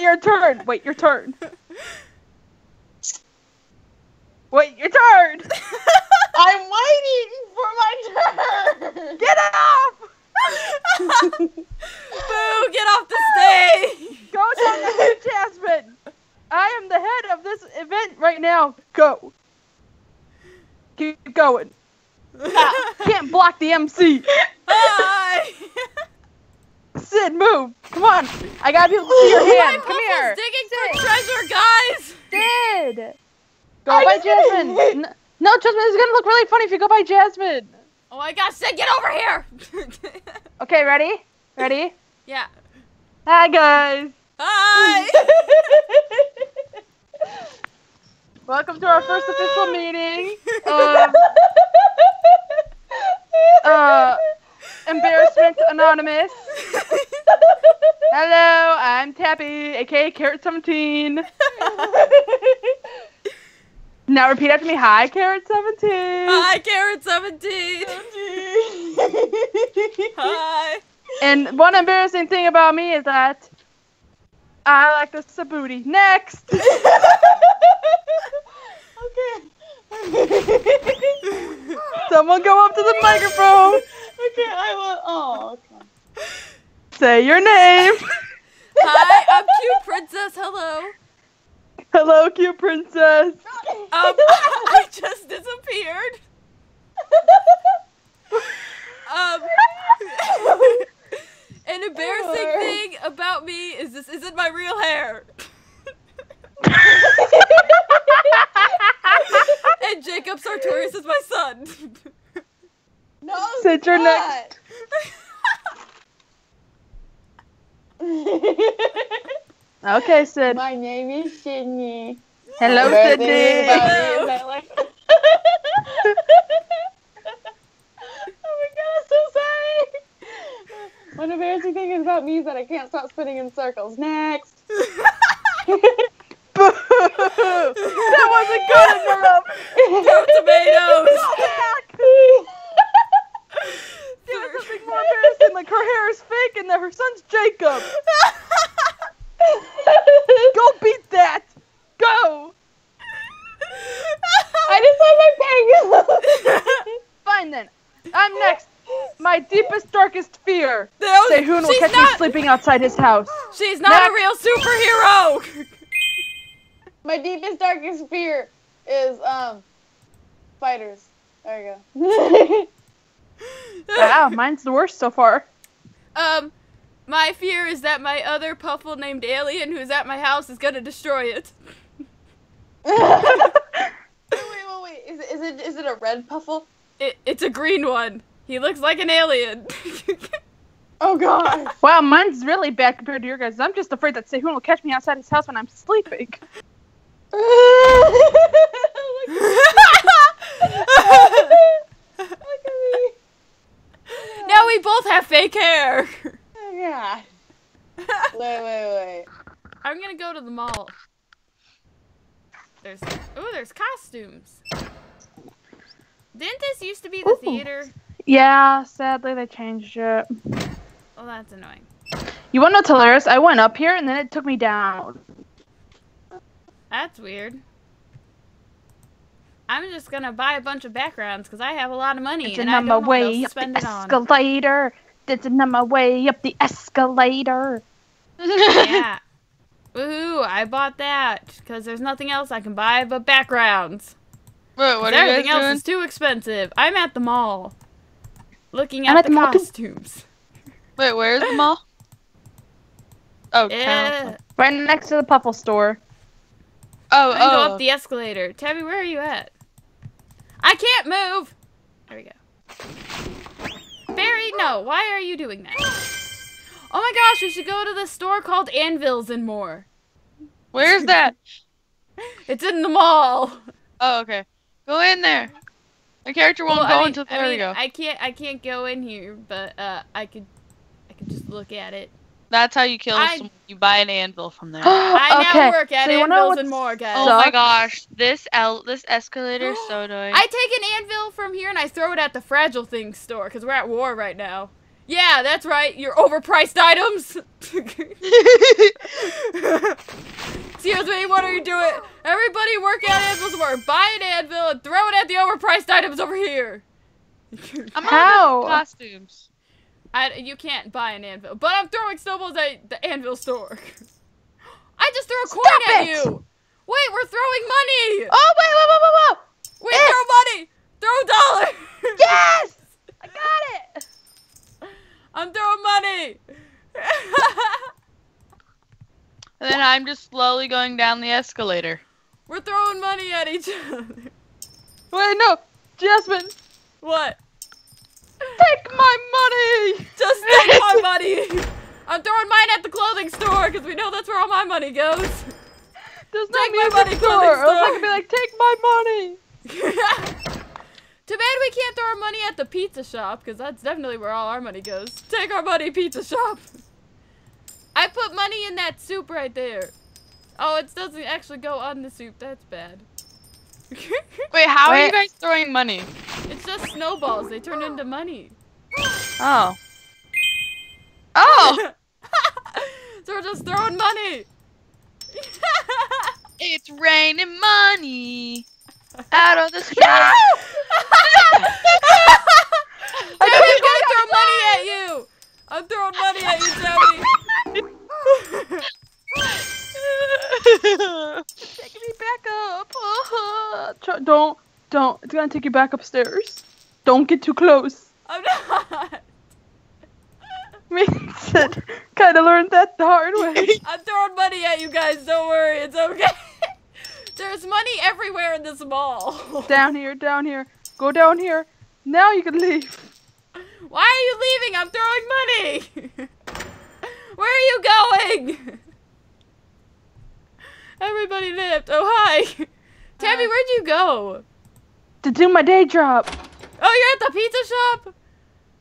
not your turn. Wait, your turn. Wait, your turn. I'm waiting for my turn. Get off. Boo! Get off the stage. Go down to Jasmine. I am the head of this event right now. Go. Keep going. Ah, can't block the MC. Hi. Syd, move. Come on. I gotta be able to see your My hand. Come Puffle's here. digging for treasure, guys. Syd. Go I by got Jasmine. No, Jasmine, it's gonna look really funny if you go by Jasmine. Oh my gosh, Syd, get over here. Okay, ready? Ready? yeah. Hi, guys. Hi. Welcome to our first official meeting. Um, uh, Embarrassment Anonymous. Hello, I'm Tabby, aka Carrot 17. Now repeat after me. Hi, Carrot 17. Hi, Carrot 17. Hi. And one embarrassing thing about me is that I like the sabooty. Next. okay. Someone go up to the microphone. Okay, I will. Oh, okay. Say your name. Hi, I'm cute princess. Hello. Hello, cute princess. Um, I just disappeared. Um, an embarrassing Lord. thing about me is this isn't my real hair. and Jacob Sartorius is my son. No. Sit your next. Okay, Syd. My name is Sydney. Hello, Sydney. about me is that, oh my god, I'm so sorry. One embarrassing thing about me is that I can't stop spinning in circles. Next. Boo! that wasn't good enough. Throw tomatoes. Give us something more embarrassing, like her hair is fake and that her son's Jacob. Go beat that. Go. I just saw my penguin. Fine then. I'm next. My deepest, darkest fear. No, Sehun will she's catch me sleeping outside his house. She's not a real superhero. my deepest, darkest fear is um spiders. There you go. Wow, mine's the worst so far. Um, my fear is that my other puffle named Alien, who's at my house, is gonna destroy it. wait, wait, wait, wait. Is it, is it is it a red puffle? it. It's a green one. He looks like an alien. Oh god. Wow, mine's really bad compared to your guys. I'm just afraid that Sehun will catch me outside his house when I'm sleeping. Look at me. now we both have fake hair. Oh god. Wait, wait, wait. I'm gonna go to the mall. There's oh, there's costumes. Didn't this used to be the Ooh. theater? Yeah, sadly they changed it. Oh, that's annoying. You want to know what's? I went up here and then it took me down. That's weird. I'm just gonna buy a bunch of backgrounds because I have a lot of money It's and I don't my know what way else to up spend it on. escalator. It's on my way up the escalator. yeah. Woohoo! I bought that because there's nothing else I can buy but backgrounds. Wait, what are you guys Everything else doing? is too expensive. I'm at the mall, looking at, at the, the costumes. Wait, where's the mall? Oh, Yeah. town. Right next to the Puffle store. Oh, I can go oh. up the escalator. Tabby, where are you at? I can't move. There we go. No. Why are you doing that? Oh my gosh, we should go to the store called Anvils and More. Where's that? It's in the mall. Oh, okay. Go in there. My character won't Well, go I mean, until I there we go. I can't. I can't go in here, but uh, I could. I could just look at it. That's how you kill I- someone. You buy an anvil from there. I okay. now work at so you wanna know Anvils and More, guys. oh my gosh, this el this escalator is so annoying. I take an anvil from here and I throw it at the Fragile Things store because we're at war right now. Yeah, that's right. Your overpriced items. Excuse me, what are you doing? Everybody work at Anvil's work. Buy an anvil and throw it at the overpriced items over here. I'm How? costumes. I, you can't buy an anvil, but I'm throwing snowballs at the anvil store. I just threw a coin Stop at it! you. Wait, we're throwing money. Oh wait, wait, wait, wait, wait! Wait, Yes! Eh! throw money. Throw a dollar. Yes! I got it! I'm throwing money. And then I'm just slowly going down the escalator. we're throwing money at each other. Wait, no! Jasmine, What? Take my money! Just take my money. I'm throwing mine at the clothing store because we know that's where all my money goes. There's no Take my money, store! clothing store. I like, be like, take my money! Too bad we can't throw our money at the pizza shop because that's definitely where all our money goes. Take our money, pizza shop. I put money in that soup right there. Oh, it doesn't actually go on the soup. That's bad. Wait, how are you guys throwing money? it's just snowballs. They turn into money. Oh. Oh! so we're just throwing money. it's raining money out of the sky. No! Debbie, I'm gonna throw money at you. I'm throwing money at you, Debbie. Take me back up! Uh-huh. Try- don't, don't. It's gonna take you back upstairs. Don't get too close. I'm not. Me said, kind of learned that the hard way. I'm throwing money at you guys. Don't worry. It's okay. There's money everywhere in this mall. down here, down here. Go down here. Now you can leave. Why are you leaving? I'm throwing money. Where are you going? Everybody lived. Oh, hi. Tabby, Hi. where'd you go? To do my day job. Oh, you're at the pizza shop?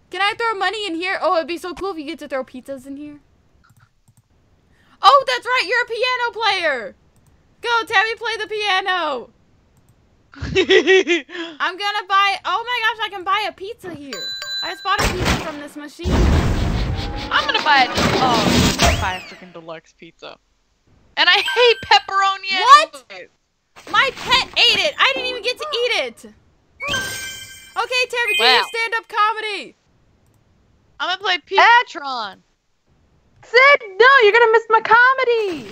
Can I throw money in here? Oh, it'd be so cool if you get to throw pizzas in here. Oh, that's right. You're a piano player. Go, Tabby, play the piano. I'm gonna buy. Oh my gosh, I can buy a pizza here. I just bought a pizza from this machine. I'm gonna buy it. Oh, I'm gonna buy a freaking deluxe pizza. And I hate pepperoni. What? My pet ate it. I didn't even get to eat it. Okay, Tabby, do Wow. your stand-up comedy. I'm gonna play eh. Patron. Syd, no, you're gonna miss my comedy.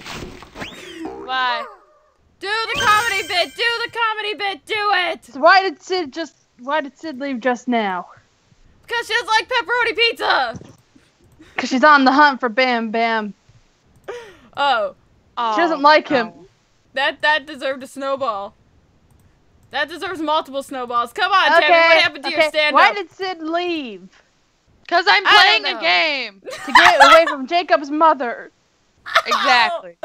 Why? Do the comedy bit. Do the comedy bit. Do it. So why did Syd just? Why did Syd leave just now? Because she doesn't like pepperoni pizza. Cause she's on the hunt for Bam Bam. Oh, Oh, She doesn't oh, like him. that that deserved a snowball. That deserves multiple snowballs. Come on, Tabby. What happened to your stand-up? Why did Syd leave? Cause I'm playing a game. To get away from Jacob's mother. Exactly.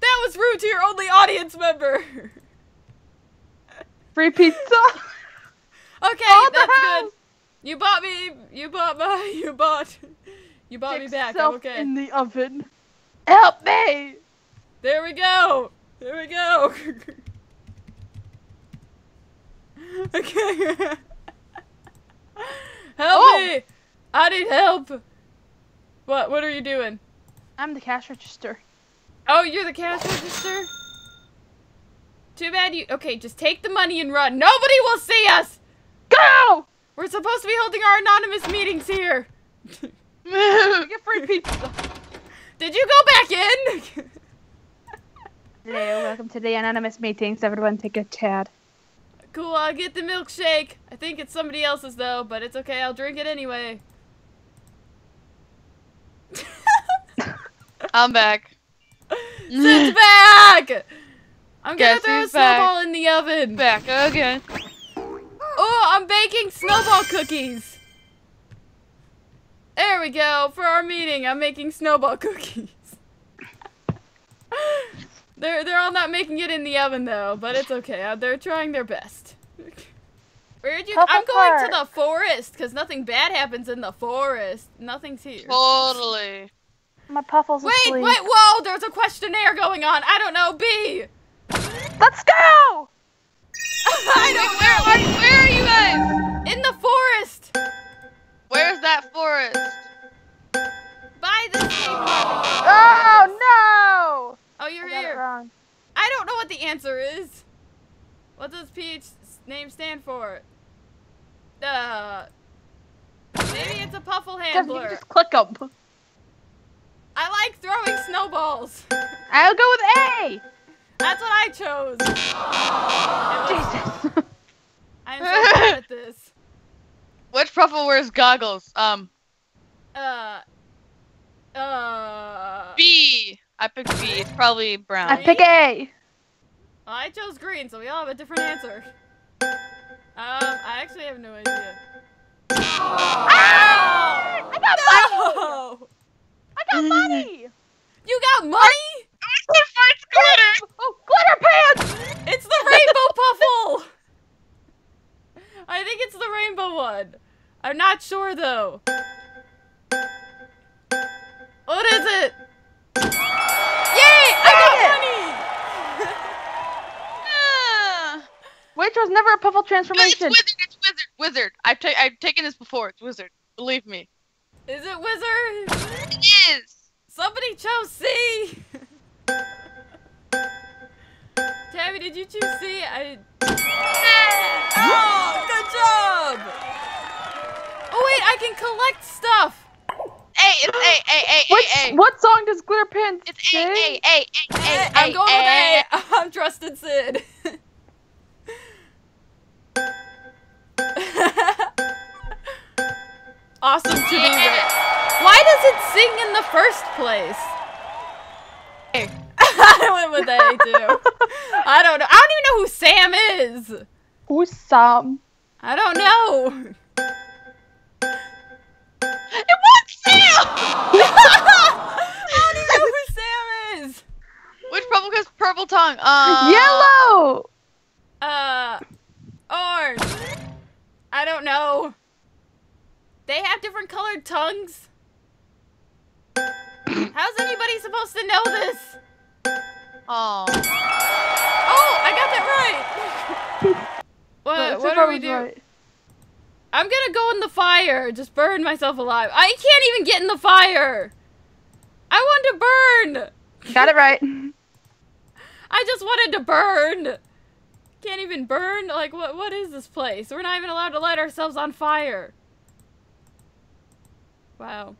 that was rude to your only audience member. Free pizza. Okay, the that's good. You bought me. You bought my. You bought. You bought me back. I'm okay. In the oven. Help me. There we go. There we go. okay. help Oh. me. I need help. What? What are you doing? I'm the cash register. Oh, you're the cash register? Too bad you. Okay, just take the money and run. Nobody will see us! Go! We're supposed to be holding our anonymous meetings here. You get free pizza. Did you go back in? Hello, welcome to the anonymous meetings. Everyone take a chat. cool, I'll get the milkshake. I think it's somebody else's though, but it's okay. I'll drink it anyway. I'm back. Syd's back! I'm gonna throw a who's back? snowball in the oven. back again. Oh, I'm baking snowball cookies. There we go. For our meeting, I'm making snowball cookies. they're they're all not making it in the oven though, but it's okay. Uh, They're trying their best. Where'd you? Puff I'm going to the forest because nothing bad happens in the forest. Nothing's here. Totally. My puffles are. Wait, asleep. wait, whoa! There's a questionnaire going on. I don't know. B. Let's go! I don't Where know. are, where are you guys? In the forest. flat forest. By the skate park. Oh no! Oh, you're I got it here. wrong. I don't know what the answer is. What does PH name stand for? Uh, maybe it's a puffle Just, you handler. just click them. I like throwing snowballs. I'll go with A. That's what I chose. Jesus. I'm so bad at this. Which Puffle wears goggles? Um, Uh, uh. B. I picked B. It's probably brown. I pick A. I chose green, so we all have a different answer. Um, I actually have no idea. Ah! I got money. Oh! I got money. You got money? It's glitter. Oh, glitter pants. It's the rainbow puffle! I think it's the rainbow one. I'm not sure though. What is it? Yay! I got money! Ah. Which was never a puffle transformation. It's wizard. It's wizard. Wizard. I've, ta- I've taken this before. It's wizard. Believe me. Is it wizard? It is. Somebody chose C! Tabby, did you choose C? I. Oh, good job! Oh wait, I can collect stuff! A. It's A. A. A. Which, A. A. what song does glitter pants It's uh, A. sing? A. A. A. A. I'm A, going A. with A. I'm trusted Syd. awesome to be Yeah. Why does it sing in the first place? I went with A too. I don't know. I don't even know who Sam is. Who's Sam? I don't know. Tongue? Uh. Yellow. Uh, orange. I don't know. They have different colored tongues. How's anybody supposed to know this? Oh. Oh, I got that right. what? What do we do? right. I'm gonna go in the fire. Just burn myself alive. I can't even get in the fire. I want to burn. Got it right. I just wanted to burn. Can't even burn. Like what? What is this place? We're not even allowed to light ourselves on fire. Wow,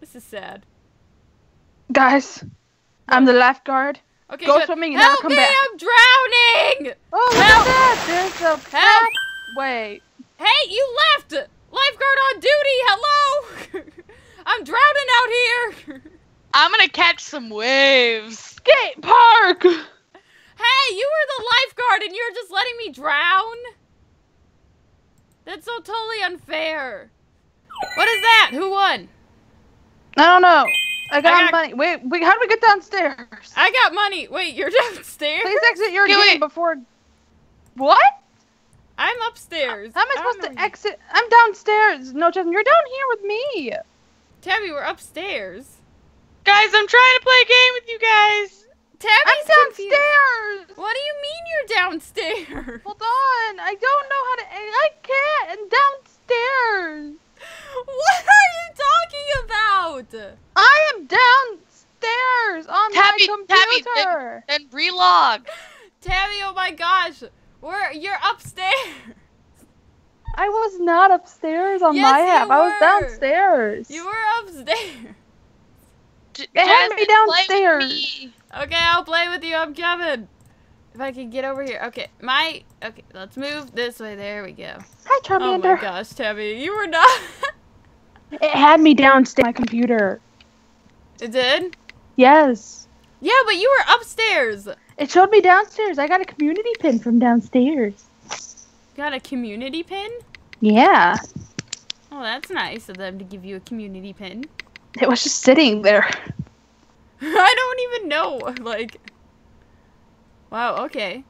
this is sad. Guys, I'm the lifeguard. Okay, Go good. swimming and Help come me! back. I'm drowning. Oh, look Help. at that. There's a Help! Wait. Hey, you left. Lifeguard on duty. Hello. I'm drowning out here. I'm gonna catch some waves. Skate park. Hey, you were the lifeguard and you're just letting me drown? That's so totally unfair. What is that? Who won? I don't know. I got, I got- money. Wait, wait, how do we get downstairs? I got money. Wait, you're downstairs? Please exit your Okay, game wait. before. What? I'm upstairs. How am I don't supposed to know. exit? I'm downstairs. No, Justin, you're down here with me. Tabby, we're upstairs. Guys, I'm trying to play a game with you guys. Tabby's I'm confused. downstairs. What do you mean you're downstairs? Hold on. I don't know how to. I can't. I'm downstairs. What are you talking about? I am downstairs on Tabby, my Tabby, computer. Then relog. Tabby, oh my gosh. We're you're upstairs. I was not upstairs on Yes, my you app. I was downstairs. You were upstairs. J- It had me Jasmine, play with downstairs. me. Okay, I'll play with you. I'm Kevin. If I can get over here. Okay, my okay. Let's move this way. There we go. Hi, Charmander. Oh my gosh, Tabby, you were not. it had me downstairs my computer. it did. Yes. Yeah, but you were upstairs. It showed me downstairs. I got a community pin from downstairs. Got a community pin? Yeah. Oh, that's nice of them to give you a community pin. It was just sitting there. I don't even know. Like, wow. Okay.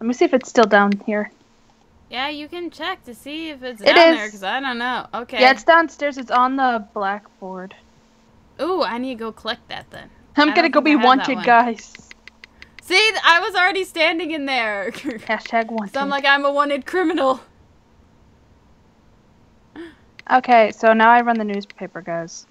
Let me see if it's still down here. Yeah, you can check to see if it's It down there is. because I don't know. Okay. Yeah, it's downstairs. It's on the blackboard. Ooh, I need to go collect that then. I'm I gonna go be I have that wanted, one. guys. See, I was already standing in there. Hashtag wanted. so I'm like, I'm a wanted criminal. Okay, so now I run the newspaper, guys.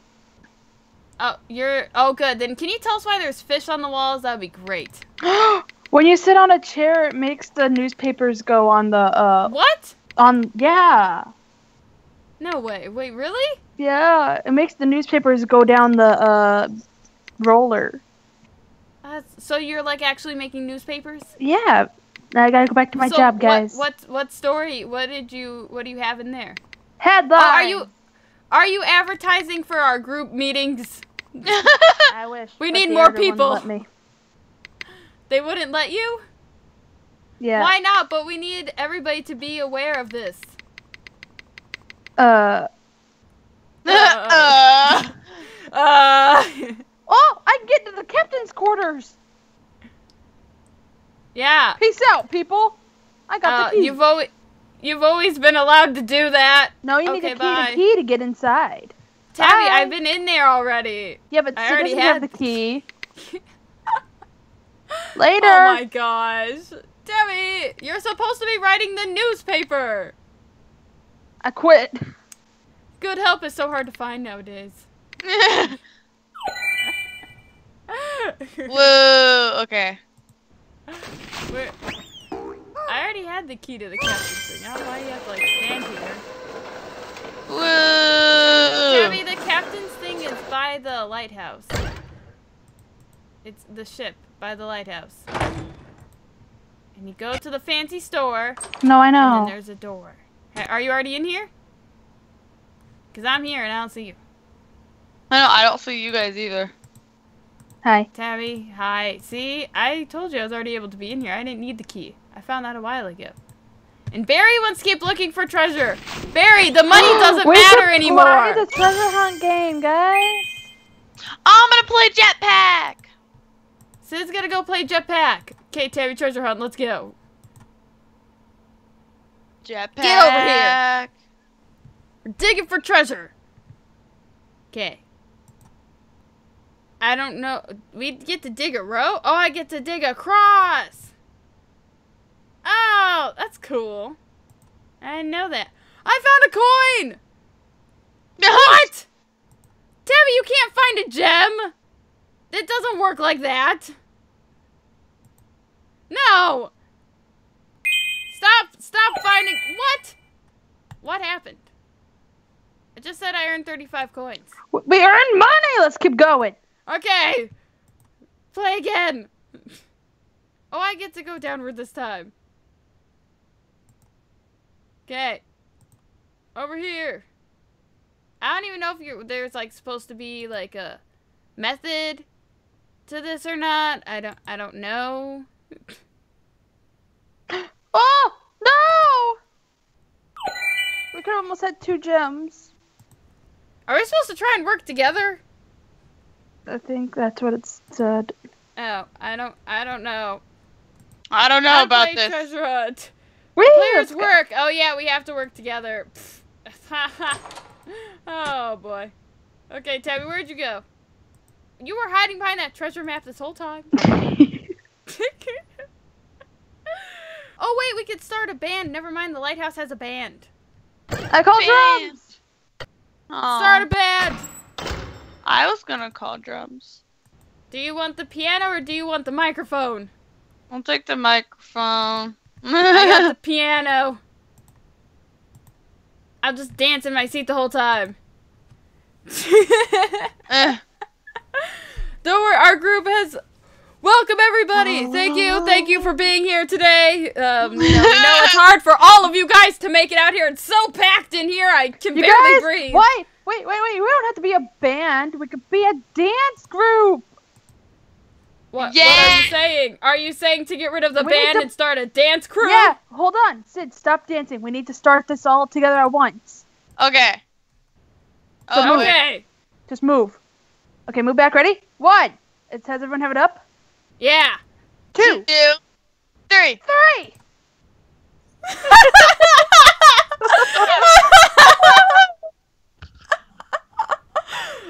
Oh, you're. Oh, good. Then can you tell us why there's fish on the walls? That would be great. when you sit on a chair, it makes the newspapers go on the uh What? on yeah. No way. Wait, really? Yeah, it makes the newspapers go down the uh roller. That's, so you're like actually making newspapers? Yeah. Now I gotta go back to my So job, what- guys. What, what story? What did you? What do you have in there? Headline. Oh, are you? Are you advertising for our group meetings? I wish. We need the more editor wouldn't people. let me. They wouldn't let you? Yeah. Why not? But we need everybody to be aware of this. Uh. uh, Uh, Oh, I can get to the captain's quarters. yeah. Peace out, people. I got Uh, the key. you've always you've always been allowed to do that. no, you need a key bye. to key to get inside. Tabby, Bye. I've been in there already. Yeah, but I Syd already doesn't have the key. Later. Oh my gosh. Tabby, you're supposed to be writing the newspaper. I quit. Good help is so hard to find nowadays. Whoa. Okay. Where- I already had the key to the captain's thing. I don't know why you have to like stand here. Whoa. Tabby, the captain's thing is by the lighthouse. It's the ship by the lighthouse. And you go to the fancy store, No, I know. and then there's a door. Hey, Are you already in here? Cause I'm here and I don't see you. I know. I don't see you guys either. Hi. Tabby, hi. See, I told you I was already able to be in here. I didn't need the key. I found that a while ago. And Barry wants to keep looking for treasure. Barry, the money doesn't We matter should anymore. Play the treasure hunt game, guys. I'm gonna play jetpack. Syd's gonna go play jetpack. Okay, Tabby treasure hunt, let's go. Jetpack. Get over here. We're digging for treasure. Okay. I don't know. We get to dig a row? Oh, I get to dig across. Oh, that's cool. I didn't know that. I found a coin. What? Tabby, you can't find a gem. It doesn't work like that. No. Stop, stop finding, what? What happened? I just said I earned 35 coins. We earned money. Let's keep going. Okay. Play again. Oh, I get to go downward this time. Okay. Over here. I don't even know if you're, there's like supposed to be like a method to this or not. I don't I don't know. Oh no! We could almost had two gems. Are we supposed to try and work together? I think that's what it said. Oh, I don't I don't know. I don't know I about play this. Treasure hunt. Whee! Players work. Oh yeah, we have to work together. oh boy. Okay, Tabby, where'd you go? You were hiding behind that treasure map this whole time. oh wait, we could start a band. Never mind, the lighthouse has a band. I call Bam. drums. Aw, Start a band. I was gonna call drums. Do you want the piano or do you want the microphone? I'll take the microphone. I got the piano. I'll just dance in my seat the whole time. Don't worry, our group has welcome everybody. Thank you, thank you for being here today. Um, you know, we know it's hard for all of you guys to make it out here. It's so packed in here, I can You barely guys, breathe. wait, wait, wait, wait. We don't have to be a band. We could be a dance group. What, what are you saying? Are you saying to get rid of the We band to- and start a dance crew? Yeah, hold on. Syd, stop dancing. We need to start this all together at once. okay. So Oh, wait. Okay. Just move. Okay, move back. Ready? One. It has everyone have it up. Yeah. Two. Two, three. Three.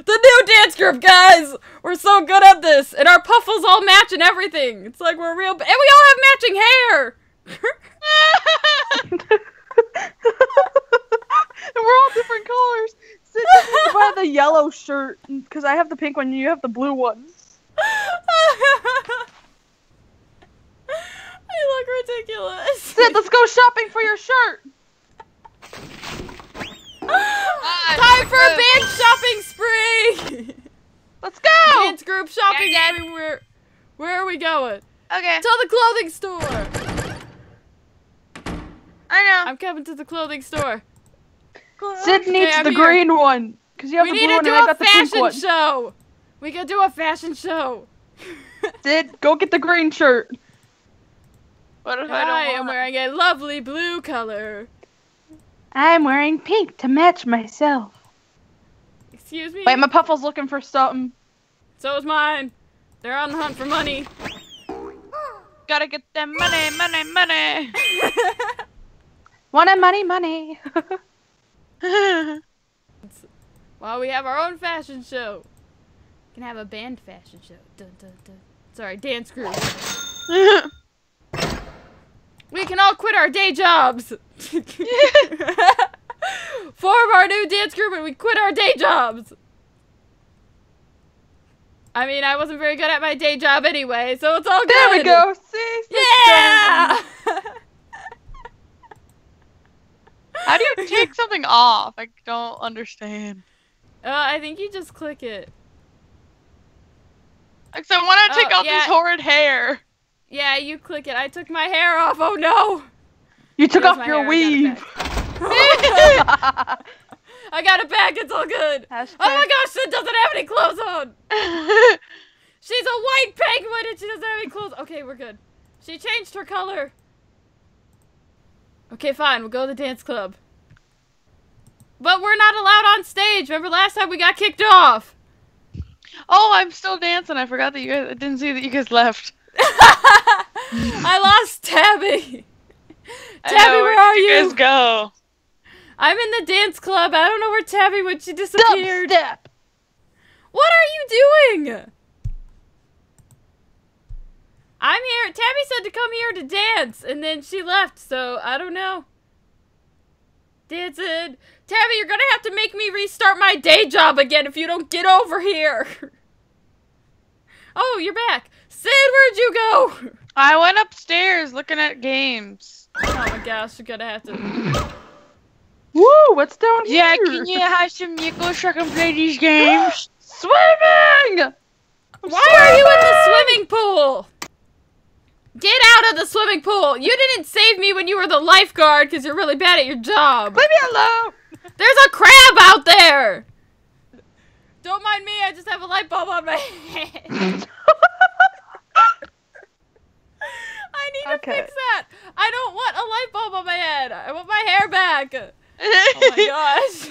the new dance group, guys. We're so good at this, and our puffles all match and everything. It's like we're real, and we all have matching hair. and we're all different colors. Syd to the yellow shirt because I have the pink one and you have the blue one. I look ridiculous. Syd, let's go shopping for your shirt. Time for a band shopping spree. Let's go. Dance group shopping Yeah, yeah. spree. Where, where are we going? Okay, To the clothing store. I know. I'm coming to the clothing store. Syd needs I'm the here. green one because you have We the need blue to one do and I a got the pink fashion show. We can do a fashion show. Syd, go get the green shirt. What if I I don't am want wearing a lovely blue color. I'm wearing pink to match myself. Excuse me. Wait, my puffle's looking for something. So is mine. They're on the hunt for money. Gotta get that money, money, money. Wanted money, money. Well, we have our own fashion show. We can have a band fashion show. Dun, dun, dun. Sorry, dance group. We can all quit our day jobs. Form our new dance group and we quit our day jobs. I mean, I wasn't very good at my day job anyway, so it's all good. there we go. See? Yeah! How do you take something off? I don't understand. uh, I think you just click it. So I want to take Oh, off yeah. this horrid hair. Yeah, you click it. I took my hair off. Oh no! You took Here's off your weave. I got it back. It's all good. Hashtag- Oh my gosh, Syd doesn't have any clothes on. She's a white penguin and she doesn't have any clothes. Okay, we're good. She changed her color. Okay, fine. We'll go to the dance club. But we're not allowed on stage. Remember last time we got kicked off? oh, I'm still dancing. I forgot that you guys. I didn't see that you guys left. I lost Tabby. Tabby, know, where did are you? you? guys go. I'm in the dance club. I don't know where Tabby went. She disappeared. Dubstep. What are you doing? I'm here. Tabby said to come here to dance, and then she left, so I don't know. Dancing. Tabby, you're gonna have to make me restart my day job again if you don't get over here. oh, you're back. Syd, where'd you go? I went upstairs looking at games. Oh my gosh, you're gonna have to. Woo, what's down here? Yeah, can you have some nickels so I can play these games? Swimming! Why are you in the swimming pool? Get out of the swimming pool! You didn't save me when you were the lifeguard because you're really bad at your job. Leave me alone! There's a crab out there! Don't mind me, I just have a light bulb on my head. I need to fix that. I don't want a light bulb on my head. I want my hair back. Oh my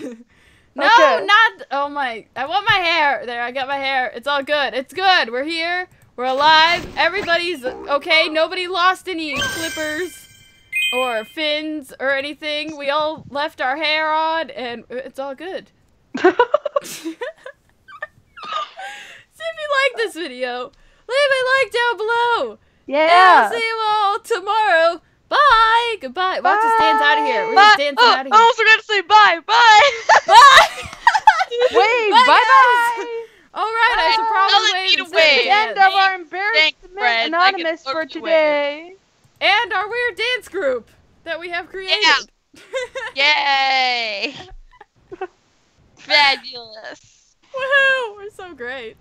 gosh. No, Okay. not. Oh my. I want my hair. There, I got my hair. It's all good. It's good. We're here. We're alive. Everybody's okay. Nobody lost any flippers or fins or anything. We all left our hair on and it's all good. So if you like this video, leave a like down below. And yeah. I'll see you all tomorrow. Bye. Goodbye. Watch us just dance out of here. We're Bye. just dancing oh, out of I here. almost forgot to say bye. Bye. Bye. Wave, Bye, bye guys. bye! All right, I should Bye. probably I'll wave you and say wave. The end of our Thanks, embarrassment Fred. Anonymous for today. And our weird dance group that we have created. Yeah. Yay. Fabulous. Woohoo! We're so great.